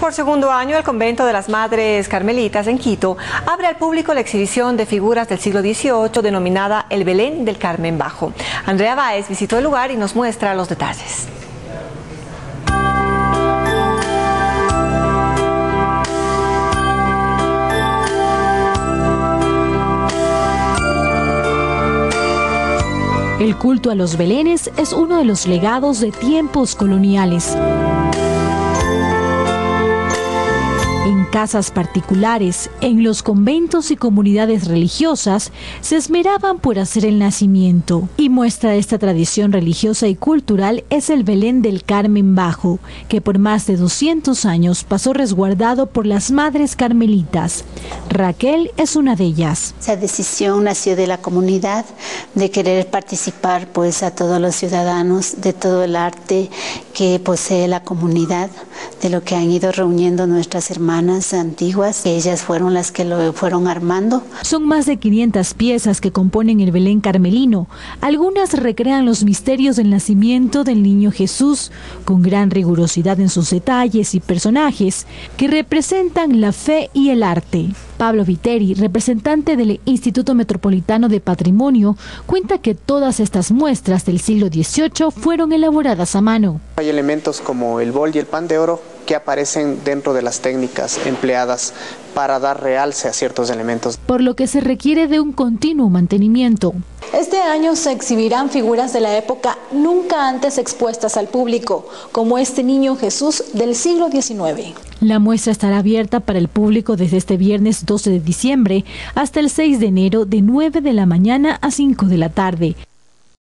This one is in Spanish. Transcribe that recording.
Por segundo año, el convento de las Madres Carmelitas en Quito abre al público la exhibición de figuras del siglo XVIII denominada El Belén del Carmen Bajo. Andrea Báez visitó el lugar y nos muestra los detalles. El culto a los belenes es uno de los legados de tiempos coloniales. Casas particulares, en los conventos y comunidades religiosas, se esmeraban por hacer el nacimiento. Y muestra de esta tradición religiosa y cultural es el Belén del Carmen Bajo, que por más de 200 años pasó resguardado por las Madres Carmelitas. Raquel es una de ellas. Esa decisión nació de la comunidad de querer participar pues a todos los ciudadanos de todo el arte que posee la comunidad, de lo que han ido reuniendo nuestras hermanas antiguas, ellas fueron las que lo fueron armando. Son más de 500 piezas que componen el Belén carmelino. Algunas recrean los misterios del nacimiento del niño Jesús, con gran rigurosidad en sus detalles y personajes, que representan la fe y el arte. Pablo Viteri, representante del Instituto Metropolitano de Patrimonio, cuenta que todas estas muestras del siglo XVIII fueron elaboradas a mano. Hay elementos como el bol y el pan de oro que aparecen dentro de las técnicas empleadas para dar realce a ciertos elementos. Por lo que se requiere de un continuo mantenimiento. Este año se exhibirán figuras de la época nunca antes expuestas al público, como este niño Jesús del siglo XIX. La muestra estará abierta para el público desde este viernes 12 de diciembre hasta el 6 de enero de 9 de la mañana a 5 de la tarde.